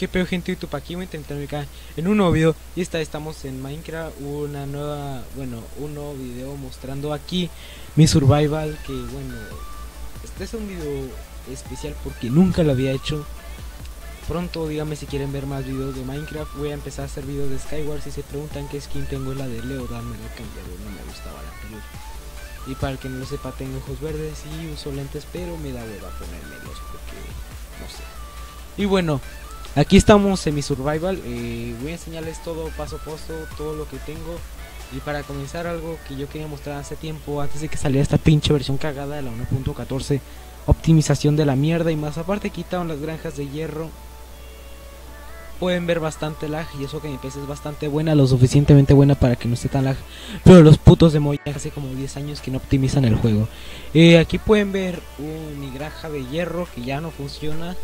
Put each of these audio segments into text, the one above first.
qué pedo gente YouTube aquí voy a intentar en un nuevo video y esta estamos en Minecraft una nueva bueno un nuevo video mostrando aquí mi survival que bueno este es un video especial porque nunca lo había hecho. Pronto díganme si quieren ver más videos de Minecraft voy a empezar a hacer videos de Skyward si se preguntan qué skin tengo es la de Leo dame la cambiado no me gustaba la anterior y para el que no lo sepa tengo ojos verdes y uso lentes pero me da hueva ponérmelos porque no sé. Y bueno Aquí estamos en mi survival. Voy a enseñarles todo paso a paso, todo lo que tengo. Y para comenzar algo que yo quería mostrar hace tiempo, antes de que saliera esta pinche versión cagada de la 1.14, optimización de la mierda y más aparte quitaron las granjas de hierro. Pueden ver bastante lag y eso que mi PC es bastante buena, lo suficientemente buena para que no esté tan lag. Pero los putos de Moya hace como 10 años que no optimizan el juego. Eh, aquí pueden ver uh, mi granja de hierro que ya no funciona.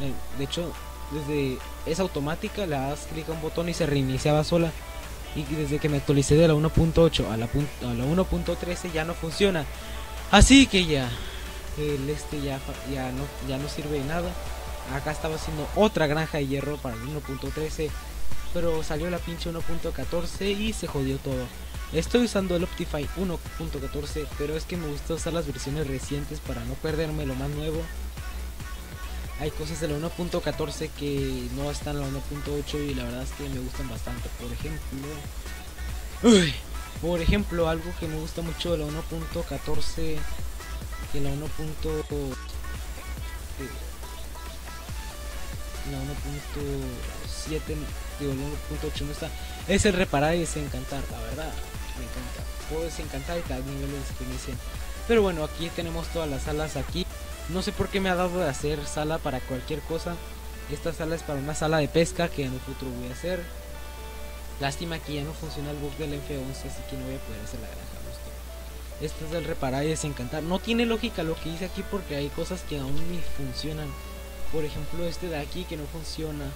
Eh, de hecho, desde es automática, le das clic a un botón y se reiniciaba sola. Y desde que me actualicé de la 1.8 a la, a la 1.13 ya no funciona. Así que ya, el este ya, ya, no, ya no sirve de nada. Acá estaba haciendo otra granja de hierro para el 1.13. Pero salió la pinche 1.14 y se jodió todo. Estoy usando el Optify 1.14, pero es que me gusta usar las versiones recientes para no perderme lo más nuevo hay cosas de la 1.14 que no están en la 1.8 y la verdad es que me gustan bastante. Por ejemplo, por ejemplo, algo que me gusta mucho de la 1.14 que la 1. La 1.7 digo la 1.8 no está es el reparar y desencantar la verdad me encanta puedo desencantar y tal nivel de experiencia pero bueno aquí tenemos todas las alas aquí no sé por qué me ha dado de hacer sala para cualquier cosa. Esta sala es para una sala de pesca que en el futuro voy a hacer. Lástima que ya no funciona el bug del F11, así que no voy a poder hacer la granja. Este es el reparar y desencantar. No tiene lógica lo que hice aquí porque hay cosas que aún ni funcionan. Por ejemplo, este de aquí que no funciona.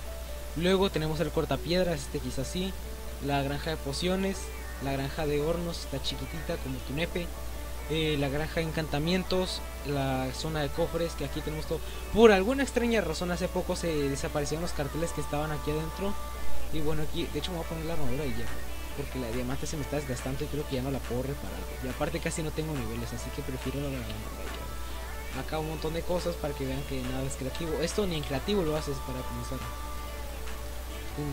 Luego tenemos el cortapiedras, este quizás sí. La granja de pociones. La granja de hornos está chiquitita como tu nepe. Eh, la granja de encantamientos, la zona de cofres, que aquí tenemos todo. Por alguna extraña razón hace poco se desaparecieron los carteles que estaban aquí adentro. Y bueno, aquí, de hecho me voy a poner la armadura y ya. Porque la diamante se me está desgastando y creo que ya no la puedo reparar. Y aparte casi no tengo niveles, así que prefiero la armadura Acá un montón de cosas para que vean que nada es creativo. Esto ni en creativo lo haces para comenzar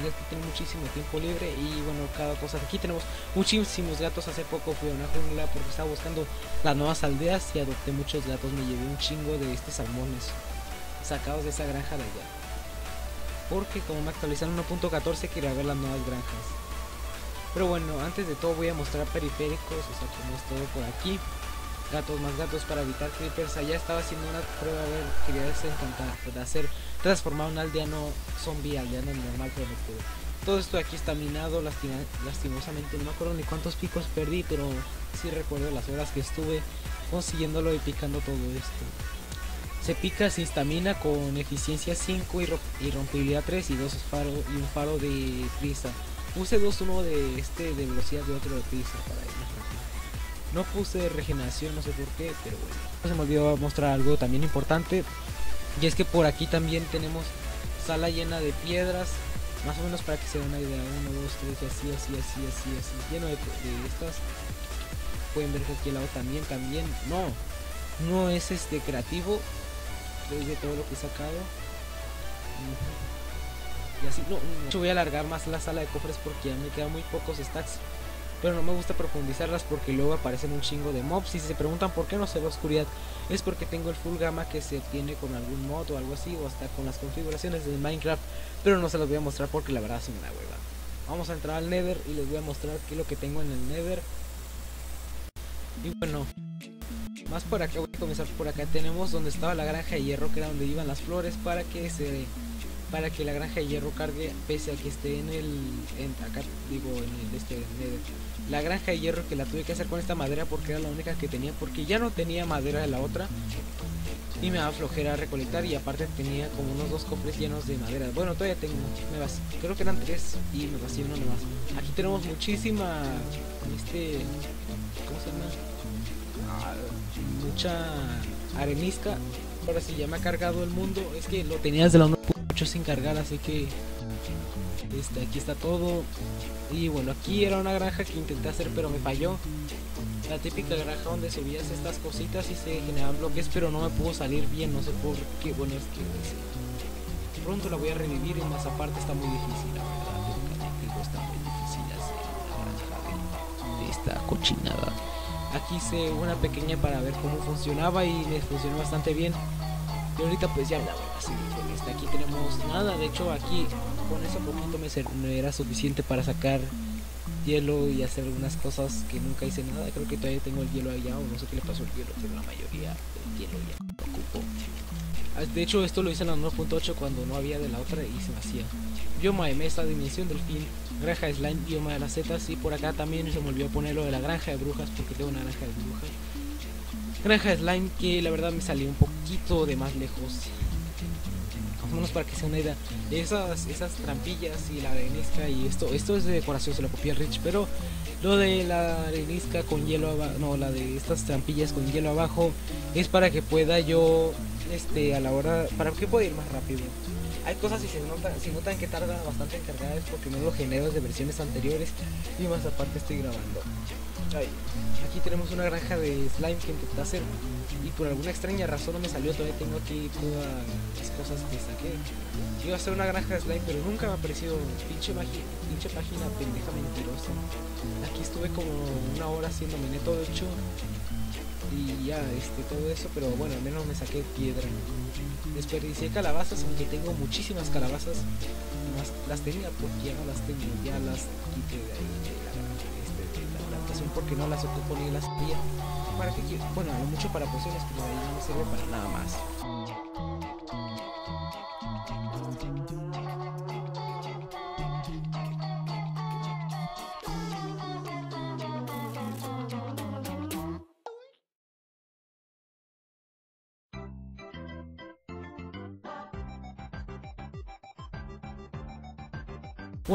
que tiene muchísimo tiempo libre y bueno, cada cosa. Aquí tenemos muchísimos gatos. Hace poco fui a una jungla porque estaba buscando las nuevas aldeas y adopté muchos gatos. Me llevé un chingo de estos salmones sacados de esa granja de allá. Porque como me actualizaron 1.14 quería ver las nuevas granjas. Pero bueno, antes de todo voy a mostrar periféricos, o sea, como todo por aquí gatos más gatos para evitar creepers. Allá estaba haciendo una prueba, a ver, quería desencantar, de hacer transformar un aldeano zombie aldeano normal. Todo esto aquí está minado, lastimosamente no me acuerdo ni cuántos picos perdí, pero sí recuerdo las horas que estuve consiguiéndolo y picando todo esto. Se pica sin estamina con eficiencia 5 y, rompibilidad 3 y dos faro y un faro de prisa. Puse dos, uno de este de velocidad y otro de prisa para ir no puse regeneración, no sé por qué, pero bueno. Se me olvidó mostrar algo también importante. Y es que por aquí también tenemos sala llena de piedras. Más o menos para que se den una idea. 1, 2, 3, así, así, así, así, así. Lleno de, estas. Pueden ver que aquí al lado también, también. No, no es este creativo. de todo lo que he sacado. Y así, no, no. voy a alargar más la sala de cofres porque ya me quedan muy pocos stacks pero no me gusta profundizarlas porque luego aparecen un chingo de mobs y si se preguntan por qué no se ve oscuridad es porque tengo el full gamma que se obtiene con algún mod o algo así o hasta con las configuraciones de Minecraft pero no se los voy a mostrar porque la verdad es una hueva. Vamos a entrar al nether y les voy a mostrar qué es lo que tengo en el nether. Y bueno más por acá voy a comenzar por acá. Tenemos donde estaba la granja de hierro que era donde iban las flores para que se para que la granja de hierro cargue pese a que esté en el en, acá digo en el este la granja de hierro que la tuve que hacer con esta madera porque era la única que tenía porque ya no tenía madera de la otra y me va a flojera recolectar y aparte tenía como unos dos cofres llenos de madera. Bueno todavía tengo me creo que eran tres y me vacié uno nomás. Aquí tenemos muchísima este ¿cómo se llama? Mucha arenisca ahora sí ya me ha cargado el mundo es que lo tenía desde la mucho sin cargar, así que este, aquí está todo. Y bueno, aquí era una granja que intenté hacer pero me falló. La típica granja donde subías estas cositas y se generaban bloques, pero no me pudo salir bien, no sé por qué. Bueno, es que pronto la voy a revivir y más aparte está muy difícil, la verdad. está muy difícil hacer la granja de esta cochinada. Aquí hice una pequeña para ver cómo funcionaba y me funcionó bastante bien. Y ahorita pues ya la con esta. Aquí tenemos nada, de hecho aquí con ese poquito me, era suficiente para sacar hielo y hacer algunas cosas que nunca hice nada. Creo que todavía tengo el hielo allá o no sé qué le pasó al hielo, pero la mayoría del hielo ya lo ocupo. Ah, de hecho esto lo hice en la 9.8 cuando no había de la otra y se me hacía. Bioma de mesa, dimensión del fin, granja de slime, bioma de las setas y por acá también se me olvidó poner lo de la granja de brujas porque tengo una granja de brujas. Granja slime que la verdad me salió un poquito de más lejos menos para que sea una idea. Esas, esas trampillas y la arenisca y esto, esto es de decoración, se lo copié Rich, pero lo de la arenisca con hielo abajo, no, la de estas trampillas con hielo abajo es para que pueda yo, este, a la hora, para que pueda ir más rápido. Hay cosas si se notan, si notan que tarda bastante en cargar es porque no lo genero de versiones anteriores y más aparte estoy grabando. Aquí tenemos una granja de slime que intenté hacer y por alguna extraña razón no me salió. Todavía tengo aquí todas las cosas que saqué. Iba a hacer una granja de slime, pero nunca me ha parecido pinche, pinche página pendeja mentirosa. Aquí estuve como una hora haciéndome neto de hecho y ya este todo eso pero bueno al menos me saqué piedra desperdicié calabazas aunque tengo muchísimas calabazas las tenía porque ya no las tengo ya las quité de ahí porque no las ocupo ni las quería. ¿Para qué quiero? Bueno, mucho para pociones, pero no me sirve para nada más.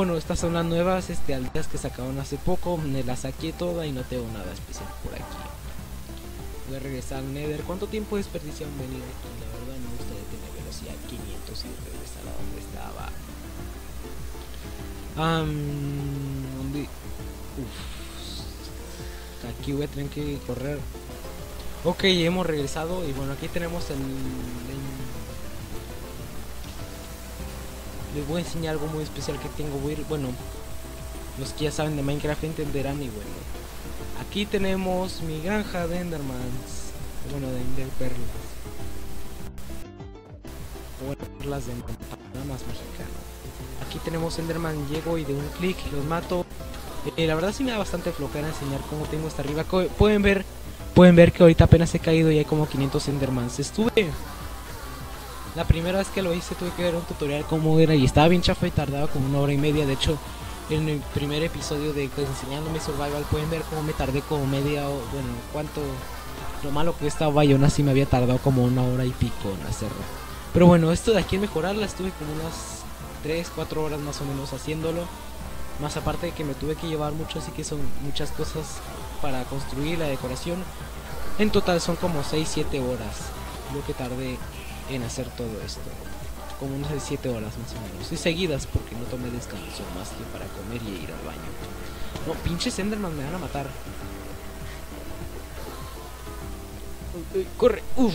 Bueno, estas son las nuevas este, aldeas que sacaron hace poco. Me las saqué toda y no tengo nada especial por aquí. Voy a regresar al Nether. ¿Cuánto tiempo desperdiciado en venir aquí? La verdad me gustaría tener velocidad 500 y regresar a donde estaba. Aquí voy a tener que correr. Ok, hemos regresado y bueno, aquí tenemos el, el les voy a enseñar algo muy especial que tengo. bueno, los que ya saben de Minecraft entenderán y bueno. Aquí tenemos mi granja de Endermans. Bueno, de Ender Perlas. Bueno, perlas de nada más mexicano. Aquí tenemos Enderman, llego y de un clic los mato. Eh, la verdad sí me da bastante flojera enseñar cómo tengo hasta arriba. Pueden ver, pueden ver que ahorita apenas he caído y hay como 500 Endermans. Estuve la primera vez que lo hice tuve que ver un tutorial cómo era y estaba bien chafa y tardaba como una hora y media. De hecho, en el primer episodio de pues, enseñándome survival pueden ver cómo me tardé como media o bueno, cuánto lo malo que estaba Bayona sí me había tardado como una hora y pico en hacerlo. Pero bueno, esto de aquí en mejorarla estuve como unas 3, 4 horas más o menos haciéndolo. Más aparte de que me tuve que llevar mucho, así que son muchas cosas para construir la decoración. En total son como 6, 7 horas lo que tardé en hacer todo esto. Como unas 7 horas más o menos. Y seguidas porque no tomé descanso más que para comer y ir al baño. No, pinches Enderman me van a matar. corre, uff.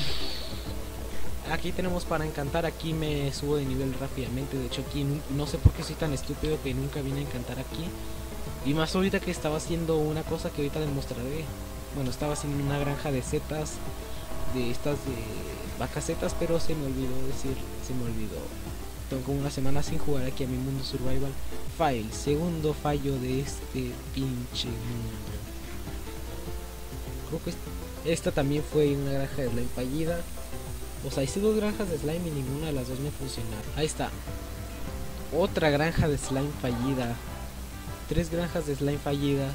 Aquí tenemos para encantar, aquí me subo de nivel rápidamente. De hecho, aquí no sé por qué soy tan estúpido que nunca vine a encantar aquí. Y más ahorita que estaba haciendo una cosa que ahorita demostraré. Bueno, estaba haciendo una granja de setas, de estas de vacacetas, pero se me olvidó decir, se me olvidó. Tengo como una semana sin jugar aquí a mi mundo survival. File, segundo fallo de este pinche mundo. Creo que esta también fue una granja de slime fallida. O sea, hice dos granjas de slime y ninguna de las dos me funcionaron. Ahí está. Otra granja de slime fallida. Tres granjas de slime fallidas.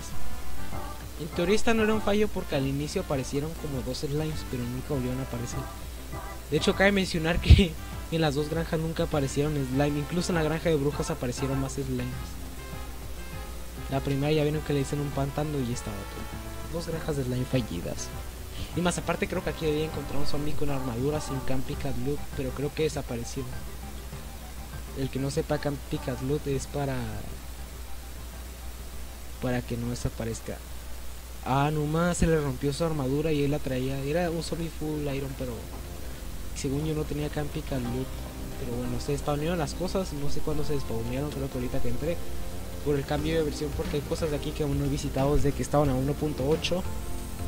En teoría esta no era un fallo porque al inicio aparecieron como dos slimes, pero nunca volvieron a aparecer. De hecho, cabe mencionar que en las dos granjas nunca aparecieron slime. Incluso en la granja de brujas aparecieron más slimes. La primera ya vieron que le dicen un pantano y estaba todo. Dos granjas de slime fallidas. Y más aparte creo que aquí había encontrado un zombie con armadura sin camp look, pero creo que desapareció. el que no sepa Picas Loot es para para que no desaparezca. Ah, nomás se le rompió su armadura y él la traía. Era un zombie full iron, pero según yo no tenía Campical Loot. Pero bueno, se spawnearon las cosas. No sé cuándo se spawnearon, creo que ahorita que entré. Por el cambio de versión, porque hay cosas de aquí que aún no he visitado desde que estaban a 1.8.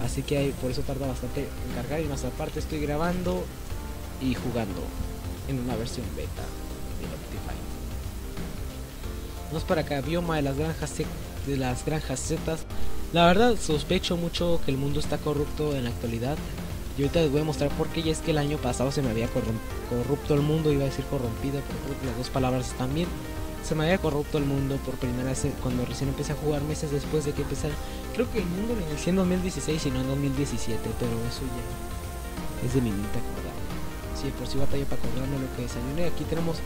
Así que hay, por eso tarda bastante en cargar. Y más aparte, estoy grabando y jugando en una versión beta de Optifine. Vamos para acá, bioma de las granjas de las granjas Z. La verdad, sospecho mucho que el mundo está corrupto en la actualidad. Y ahorita les voy a mostrar por qué. Y es que el año pasado se me había corrupto el mundo. Iba a decir corrompido, pero las dos palabras están bien. Se me había corrupto el mundo por primera vez cuando recién empecé a jugar meses después de que empecé. Creo que el mundo lo inicié en 2016 y no en 2017, pero eso ya es de mi mente acordar. Sí, por si batalla para acordarme lo que desayuné. Aquí tenemos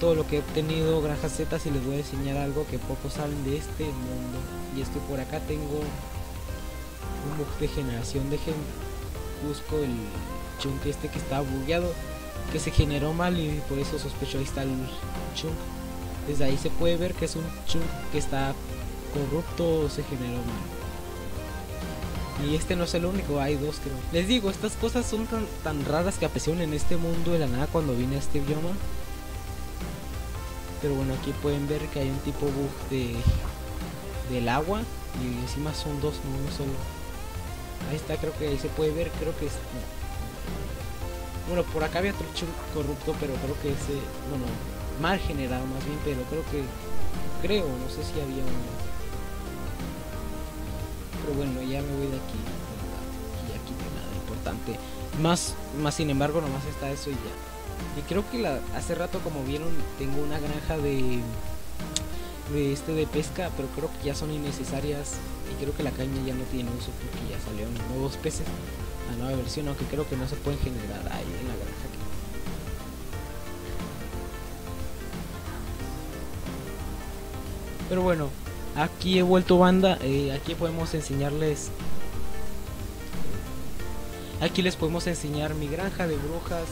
todo lo que he obtenido, granjas Z, y les voy a enseñar algo que pocos saben de este mundo. Y es que por acá tengo un bug de generación de gen busco el chunk este que está bugueado, que se generó mal y por eso sospecho ahí está el chunk. Desde ahí se puede ver que es un chunk que está corrupto o se generó mal. Y este no es el único, hay dos creo. Les digo, estas cosas son tan, tan raras que aparecieron en este mundo de la nada cuando vine a este bioma pero bueno aquí pueden ver que hay un tipo bug de del agua y encima son dos no uno solo ahí está creo que ahí se puede ver creo que es bueno por acá había otro corrupto pero creo que ese bueno mal generado más bien pero creo que creo no sé si había uno pero bueno ya me voy de aquí y aquí no hay nada importante más más sin embargo nomás está eso y ya y creo que la, hace rato, como vieron, tengo una granja de, de este de pesca, pero creo que ya son innecesarias. Y creo que la caña ya no tiene uso porque ya salieron nuevos peces, la nueva versión, aunque creo que no se pueden generar ahí en la granja. Pero bueno, aquí he vuelto banda. Eh, aquí podemos enseñarles. Aquí les podemos enseñar mi granja de brujas.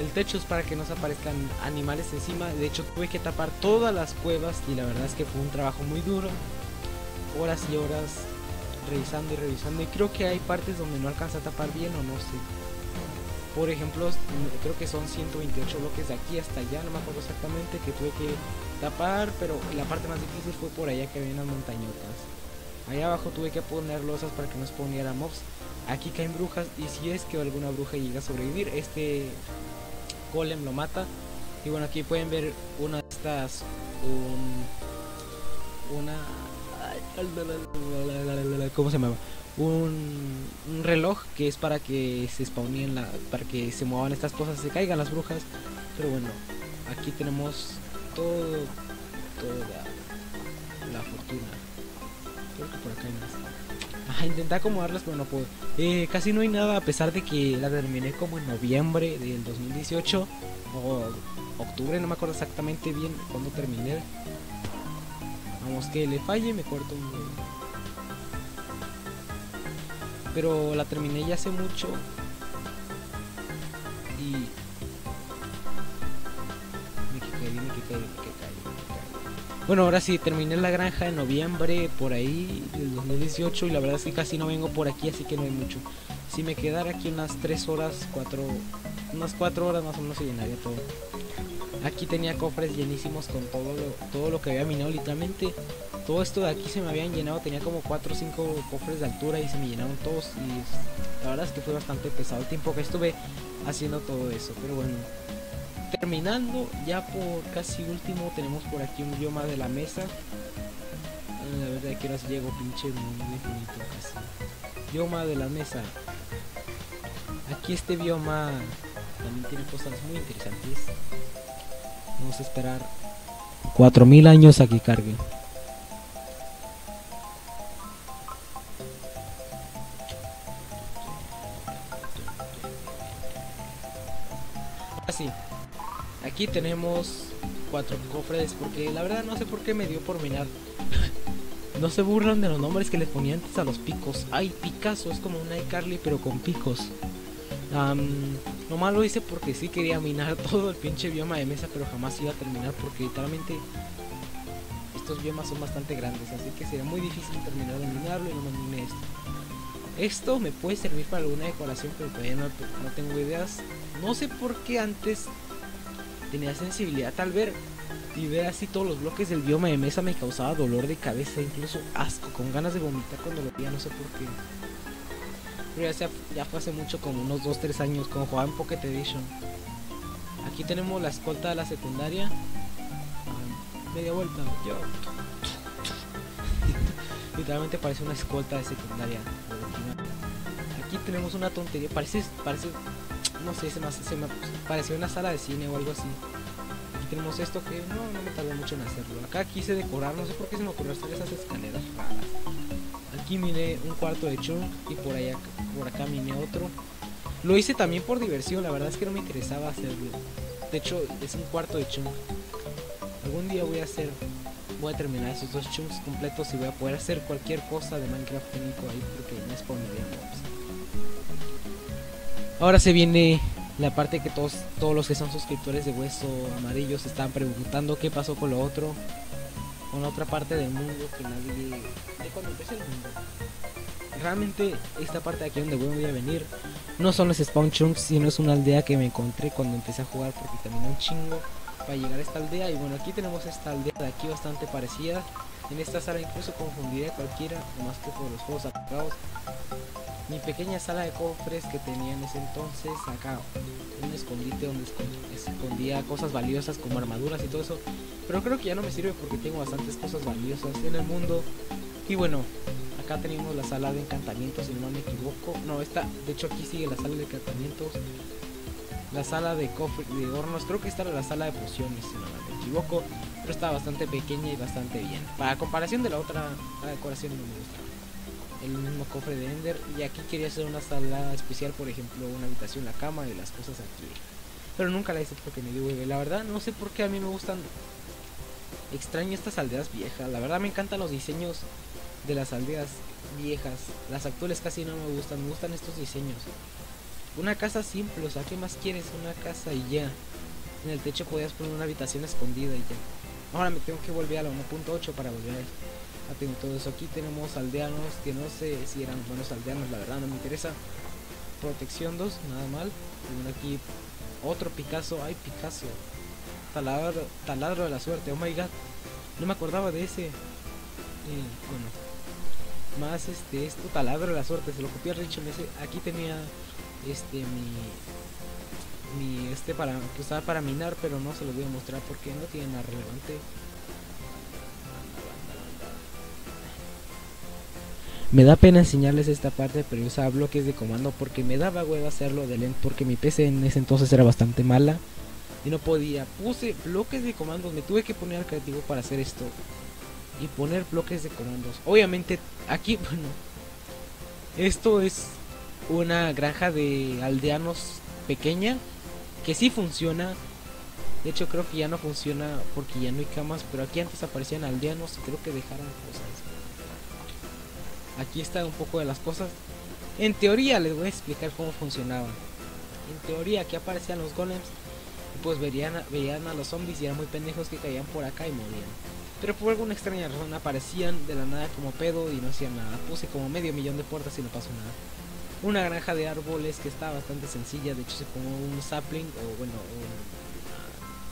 El techo es para que no se aparezcan animales encima. De hecho, tuve que tapar todas las cuevas y la verdad es que fue un trabajo muy duro. Horas y horas revisando y revisando. Y creo que hay partes donde no alcanza a tapar bien o no sé. Por ejemplo, creo que son 128 bloques de aquí hasta allá, no me acuerdo exactamente, que tuve que tapar, pero la parte más difícil fue por allá que había unas montañotas. Allá abajo tuve que poner losas para que no se poniera mobs. Aquí caen brujas y si es que alguna bruja llega a sobrevivir, este golem lo mata. Y bueno, aquí pueden ver una de estas. Un, una. ¿Cómo se llama? Un, un, reloj que es para que se spawnen la, para que se muevan estas cosas, se caigan las brujas. Pero bueno, aquí tenemos todo, toda la fortuna. Creo que por acá hay más. Ajá, intentar acomodarlas, pero no puedo. Eh, casi no hay nada, a pesar de que la terminé como en noviembre del 2018 o octubre, no me acuerdo exactamente bien cuando terminé. Vamos, que le falle, me corto un. Pero la terminé ya hace mucho. Y. Me que cae, me que cae, me que cae. Bueno, ahora sí, terminé la granja en noviembre, por ahí, del 2018, y la verdad es que casi no vengo por aquí, así que no hay mucho. Si me quedara aquí unas 3 horas, 4, unas 4 horas más o menos se llenaría todo. Aquí tenía cofres llenísimos con todo lo, todo lo que había minado, literalmente todo esto de aquí se me habían llenado, tenía como 4 o 5 cofres de altura y se me llenaron todos y la verdad es que fue bastante pesado el tiempo que estuve haciendo todo eso, pero bueno, terminando, ya por casi último, tenemos por aquí un bioma de la mesa. La verdad que ahora llego pinche mundo infinito casi. Bioma de la mesa. Aquí este bioma también tiene cosas muy interesantes. Vamos a esperar 4000 años a que cargue. Así. Aquí tenemos cuatro cofres porque la verdad no sé por qué me dio por minar. no se burlan de los nombres que les ponía antes a los picos. Ay, Picasso es como un iCarly pero con picos. Nomás lo hice porque sí quería minar todo el pinche bioma de mesa, pero jamás iba a terminar porque literalmente estos biomas son bastante grandes, así que sería muy difícil terminar de minarlo y no me miné esto. Esto me puede servir para alguna decoración, pero todavía no, no tengo ideas. No sé por qué antes tenía sensibilidad al ver y ver así todos los bloques del bioma de mesa me causaba dolor de cabeza, incluso asco, con ganas de vomitar cuando lo veía, no sé por qué. Pero ya, ya fue hace mucho, como unos 2-3 años, cuando jugaba en Pocket Edition. Aquí tenemos la escolta de la secundaria. Ah, media vuelta, yo. Literalmente parece una escolta de secundaria. Aquí tenemos una tontería, parece, parece, no sé, se me, se me pareció una sala de cine o algo así tenemos esto que no, no me tardé mucho en hacerlo. Acá quise decorar, no sé por qué se me ocurrió hacer esas escaleras raras. Aquí miné un cuarto de chunk y por allá, por acá miné otro. Lo hice también por diversión, la verdad es que no me interesaba hacerlo. De hecho, es un cuarto de chunk. Algún día voy a hacer, voy a terminar esos dos chunks completos y voy a poder hacer cualquier cosa de Minecraft técnico ahí porque me spawnaría mobs. Ahora se viene la parte que todos, todos los que son suscriptores de Hueso Amarillo se están preguntando qué pasó con lo otro, con la otra parte del mundo que nadie... cuando empecé el mundo. Realmente esta parte de aquí donde voy a venir no son los spawn chunks, sino es una aldea que me encontré cuando empecé a jugar porque caminé un chingo para llegar a esta aldea. Y bueno, aquí tenemos esta aldea de aquí bastante parecida. En esta sala incluso confundiré a cualquiera, más que por los juegos apagados mi pequeña sala de cofres que tenía en ese entonces acá un escondite donde escondía cosas valiosas como armaduras y todo eso pero creo que ya no me sirve porque tengo bastantes cosas valiosas en el mundo y bueno acá tenemos la sala de encantamientos si no me equivoco. No esta de hecho aquí sigue la sala de encantamientos. La sala de cofres de hornos. Creo que esta era la sala de pociones si no me equivoco. Pero está bastante pequeña y bastante bien. Para comparación de la otra la decoración no me gusta el mismo cofre de Ender. Y aquí quería hacer una sala especial por ejemplo una habitación la cama y las cosas aquí. Pero nunca la hice porque me dio la verdad no sé por qué a mí me gustan extraño estas aldeas viejas. La verdad me encantan los diseños de las aldeas viejas. Las actuales casi no me gustan me gustan estos diseños. Una casa simple o sea qué más quieres una casa y ya. En el techo podías poner una habitación escondida y ya. Ahora me tengo que volver a la 1.8 para volver a tengo todo eso aquí tenemos aldeanos que no sé si eran buenos aldeanos la verdad no me interesa. Protección 2 nada mal. Aquí otro Picasso ay Picasso. Taladro, taladro de la suerte oh my god. No me acordaba de ese. Eh, bueno más este esto taladro de la suerte se lo copié a Richard aquí tenía este mi mi este para que usaba para minar pero no se lo voy a mostrar porque no tiene nada relevante. Me da pena enseñarles esta parte, pero usaba bloques de comando porque me daba huevo hacerlo de lento porque mi PC en ese entonces era bastante mala y no podía. Puse bloques de comandos, me tuve que poner al creativo para hacer esto y poner bloques de comandos. Obviamente aquí, bueno, esto es una granja de aldeanos pequeña que sí funciona. De hecho creo que ya no funciona porque ya no hay camas, pero aquí antes aparecían aldeanos y creo que dejaron cosas. Aquí está un poco de las cosas. En teoría les voy a explicar cómo funcionaban. En teoría aquí aparecían los golems y pues verían, veían a los zombies y eran muy pendejos que caían por acá y morían. Pero por alguna extraña razón aparecían de la nada como pedo y no hacían nada. Puse como medio millón de puertas y no pasó nada. Una granja de árboles que está bastante sencilla, de hecho se pongo un sapling o bueno,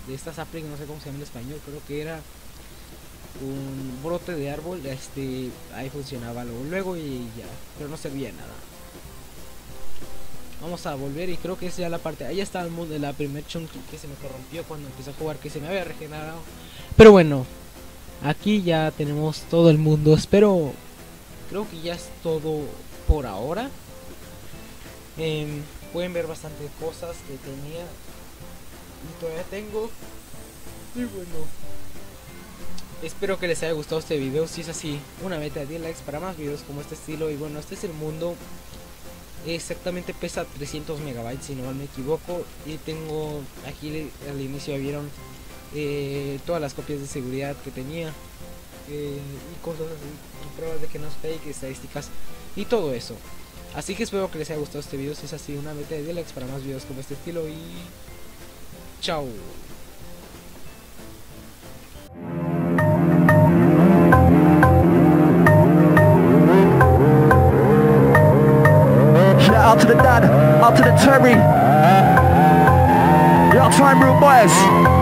de esta sapling no sé cómo se llama en español, creo que era un brote de árbol, este, ahí funcionaba luego, y ya, pero no servía nada. Vamos a volver y creo que es ya la parte, ahí está el mundo de la primer chunk que se me corrompió cuando empecé a jugar, que se me había regenerado. Pero bueno, aquí ya tenemos todo el mundo, espero, creo que ya es todo por ahora. Em, pueden ver bastante cosas que tenía y todavía tengo. Y bueno, Espero que les haya gustado este video. Si es así, una meta de 10 likes para más videos como este estilo. Y bueno, este es el mundo. Exactamente pesa 300 megabytes, si no me equivoco. Y tengo aquí al inicio vieron eh, todas las copias de seguridad que tenía. Eh, y cosas así, pruebas de que no es fake, estadísticas y todo eso. Así que espero que les haya gustado este video. Si es así, una meta de likes para más videos como este estilo. Y chao. Out to the dad, out to the Terry. Y'all time root boys.